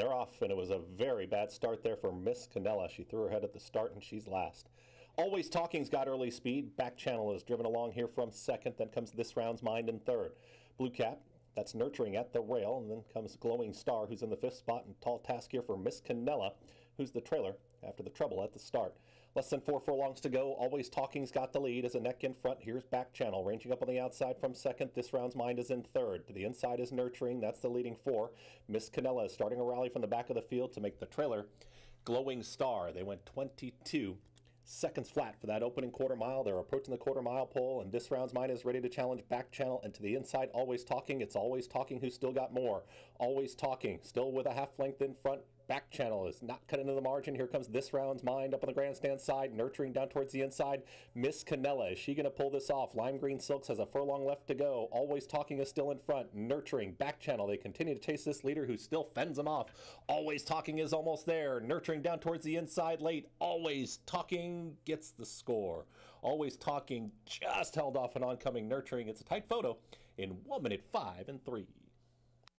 they're off, and it was a very bad start there for Miss Canella. She threw her head at the start, and she's last. Always Talking's got early speed. Back Channel is driven along here from second. Then comes this round's Mind in third. Blue Cap, that's nurturing at the rail. And then comes Glowing Star, who's in the fifth spot. And Tall Task here for Miss Canella, who's the trailer after the trouble at the start. Less than four furlongs to go. Always Talking's got the lead as a neck in front. Here's Back Channel ranging up on the outside from second. This round's Mind is in third. To the inside is Nurturing. That's the leading four. Miss Canella is starting a rally from the back of the field to make the trailer. Glowing Star. They went 22 seconds flat for that opening quarter mile. They're approaching the quarter mile pole, and this round's Mind is ready to challenge back channel and to the inside. Always talking. It's always talking who still got more. Always talking. Still with a half length in front back channel is not cut into the margin. Here comes this round's mind up on the grandstand side, nurturing down towards the inside. Miss Canella, is she going to pull this off? Lime Green Silks has a furlong left to go. Always Talking is still in front, nurturing back channel. They continue to chase this leader who still fends them off. Always Talking is almost there, nurturing down towards the inside late. Always Talking gets the score. Always Talking just held off an oncoming nurturing. It's a tight photo in 1 minute 5 and 3.